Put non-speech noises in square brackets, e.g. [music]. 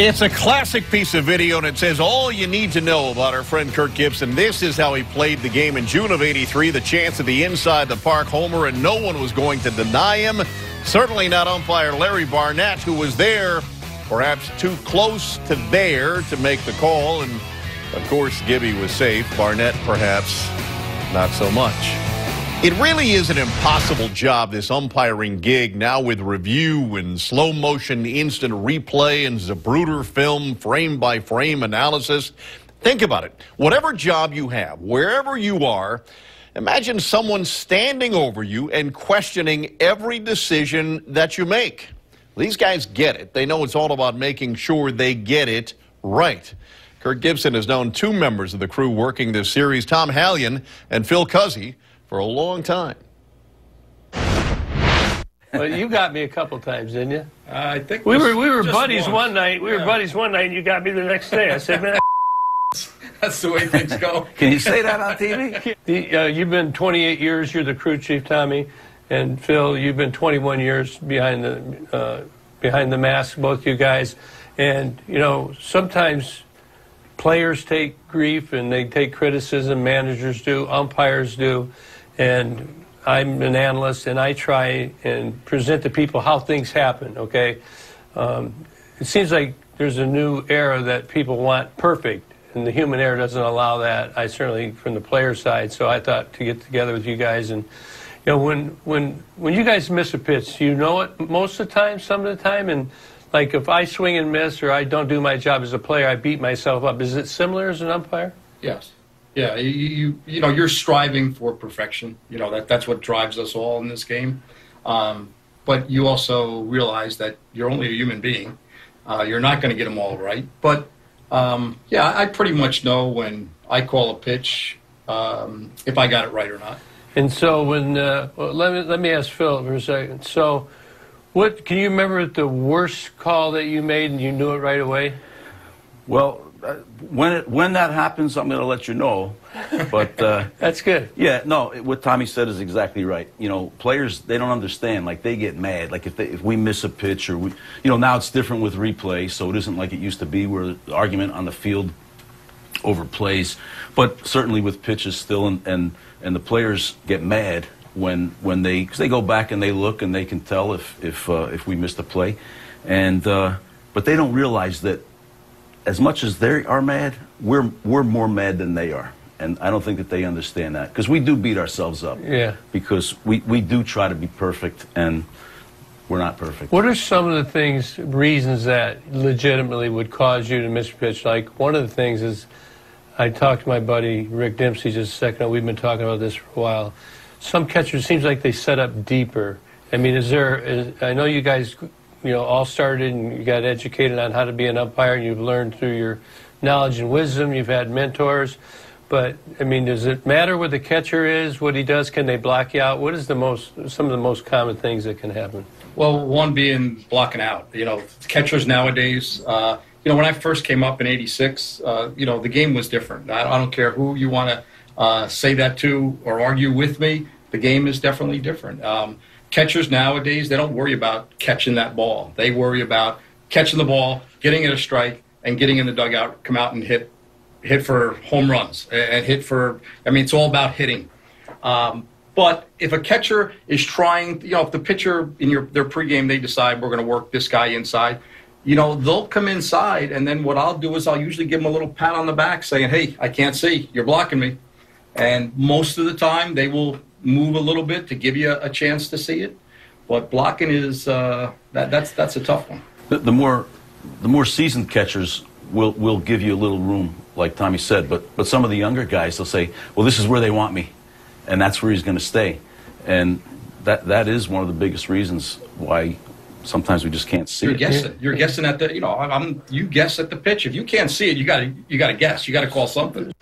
It's a classic piece of video, and it says all you need to know about our friend Kirk Gibson. This is how he played the game in June of 83, the chance of the inside the park homer, and no one was going to deny him. Certainly not umpire Larry Barnett, who was there, perhaps too close to there to make the call. And, of course, Gibby was safe. Barnett, perhaps, not so much. It really is an impossible job, this umpiring gig, now with review and slow motion instant replay and Zapruder film frame by frame analysis. Think about it. Whatever job you have, wherever you are, imagine someone standing over you and questioning every decision that you make. These guys get it. They know it's all about making sure they get it right. Kirk Gibson has known two members of the crew working this series, Tom Hallion and Phil Cuzzi for a long time. well, you got me a couple times, didn't you? Uh, I think we were we were buddies once. one night. We yeah. were buddies one night, and you got me the next day. I said, "Man, [laughs] that's the way things go." [laughs] Can you say that on TV? The, uh, you've been 28 years. You're the crew chief, Tommy, and Phil. You've been 21 years behind the uh, behind the mask, both you guys. And you know, sometimes players take grief and they take criticism. Managers do. Umpires do and I'm an analyst, and I try and present to people how things happen. Okay, um, it seems like there's a new era that people want perfect, and the human error doesn't allow that. I certainly from the player side, so I thought to get together with you guys and. You know, when when when you guys miss a pitch, you know it most of the time, some of the time, and like if I swing and miss or I don't do my job as a player, I beat myself up. Is it similar as an umpire? Yes. Yeah, you, you, you know you're striving for perfection. You know that that's what drives us all in this game. Um, but you also realize that you're only a human being. Uh, you're not going to get them all right. But um, yeah, I pretty much know when I call a pitch um, if I got it right or not. And so when uh, well, let me let me ask Phil for a second. So, what can you remember the worst call that you made and you knew it right away? Well, when it, when that happens, I'm going to let you know. But uh, [laughs] that's good. Yeah, no, what Tommy said is exactly right. You know, players they don't understand. Like they get mad. Like if they, if we miss a pitch or we, you know, now it's different with replay, so it isn't like it used to be where the argument on the field over plays. But certainly with pitches still, and and, and the players get mad when when they because they go back and they look and they can tell if if uh, if we missed a play, and uh, but they don't realize that as much as they are mad, we're we're more mad than they are, and I don't think that they understand that because we do beat ourselves up. Yeah. Because we we do try to be perfect, and we're not perfect. What are some of the things, reasons that legitimately would cause you to miss a pitch? Like one of the things is, I talked to my buddy Rick Dempsey just a second ago. We've been talking about this for a while. Some catchers seems like they set up deeper. I mean, is there? Is, I know you guys you know, all started and you got educated on how to be an umpire and you've learned through your knowledge and wisdom. You've had mentors. But, I mean, does it matter what the catcher is, what he does? Can they block you out? What is the most, some of the most common things that can happen? Well, one being blocking out. You know, catchers nowadays, uh, you know, when I first came up in 86, uh, you know, the game was different. I, I don't care who you want to uh, say that to or argue with me. The game is definitely different. Um, catchers nowadays they don't worry about catching that ball. They worry about catching the ball, getting it a strike, and getting in the dugout, come out and hit hit for home runs and hit for. I mean, it's all about hitting. Um, but if a catcher is trying, you know, if the pitcher in your their pregame they decide we're going to work this guy inside, you know, they'll come inside, and then what I'll do is I'll usually give them a little pat on the back, saying, "Hey, I can't see. You're blocking me." And most of the time, they will move a little bit to give you a, a chance to see it. But blocking is uh, that, that's that's a tough one. The, the, more the more seasoned catchers will will give you a little room, like Tommy said. But but some of the younger guys, they'll say, "Well, this is where they want me, and that's where he's going to stay," and that that is one of the biggest reasons why sometimes we just can't see it. You're it. guessing. You're guessing at the you know I'm you guess at the pitch. If you can't see it, you got to you got to guess. You got to call something.